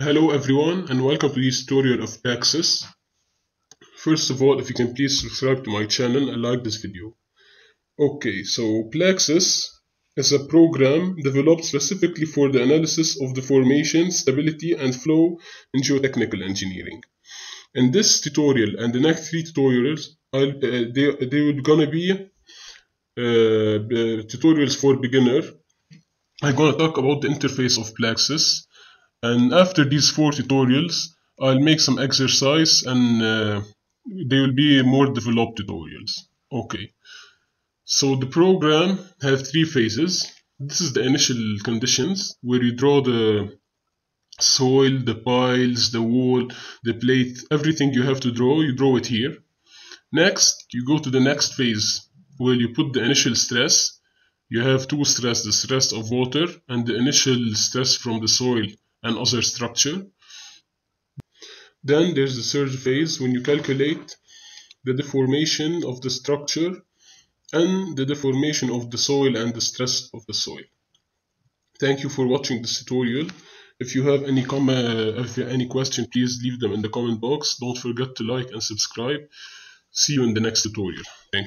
Hello everyone and welcome to this tutorial of Plaxis. First of all, if you can please subscribe to my channel and like this video. Okay, so Plaxis is a program developed specifically for the analysis of deformation, stability and flow in geotechnical engineering. In this tutorial and the next three tutorials, uh, they, they would gonna be uh, tutorials for beginner. I'm gonna talk about the interface of Plaxis and after these four tutorials I'll make some exercise and uh, they will be more developed tutorials. Okay. So the program has three phases. This is the initial conditions where you draw the soil the piles the wall the plate everything you have to draw you draw it here. Next you go to the next phase where you put the initial stress. You have two stress the stress of water and the initial stress from the soil and other structure. Then there's the third phase when you calculate the deformation of the structure and the deformation of the soil and the stress of the soil. Thank you for watching this tutorial. If you have any comment, uh, if you have any question, please leave them in the comment box. Don't forget to like and subscribe. See you in the next tutorial. Thank you.